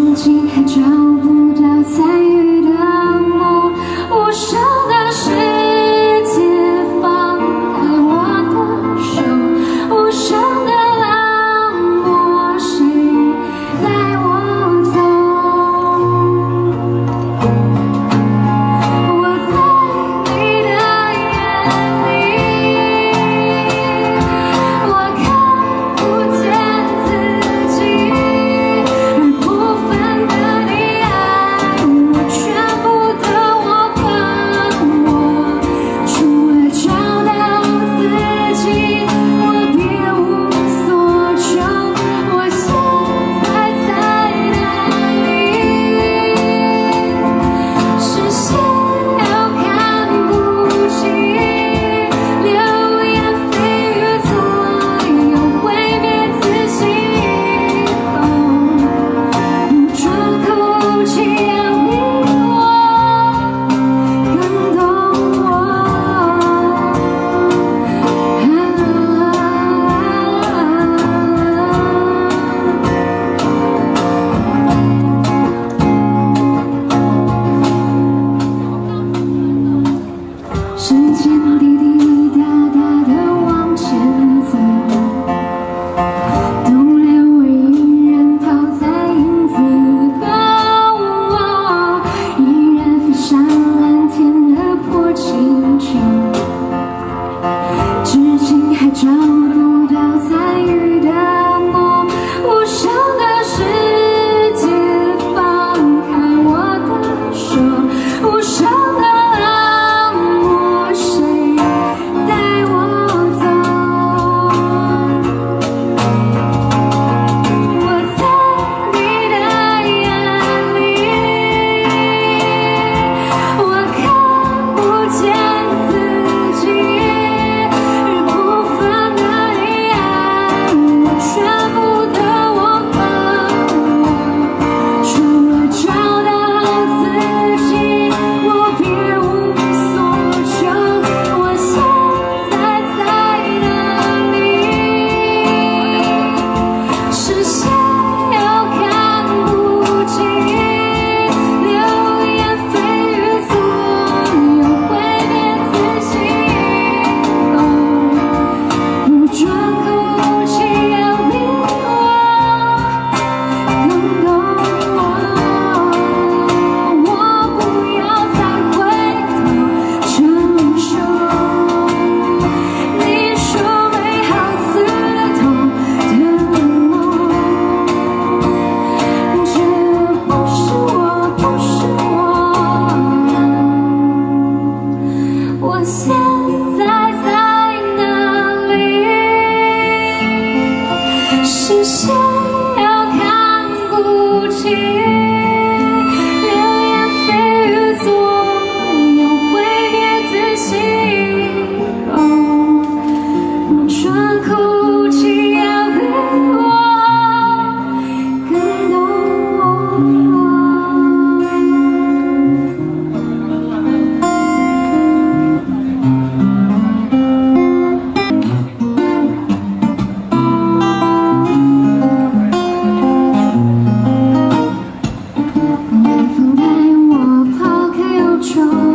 至今还找不到参与。微风带我抛开忧愁。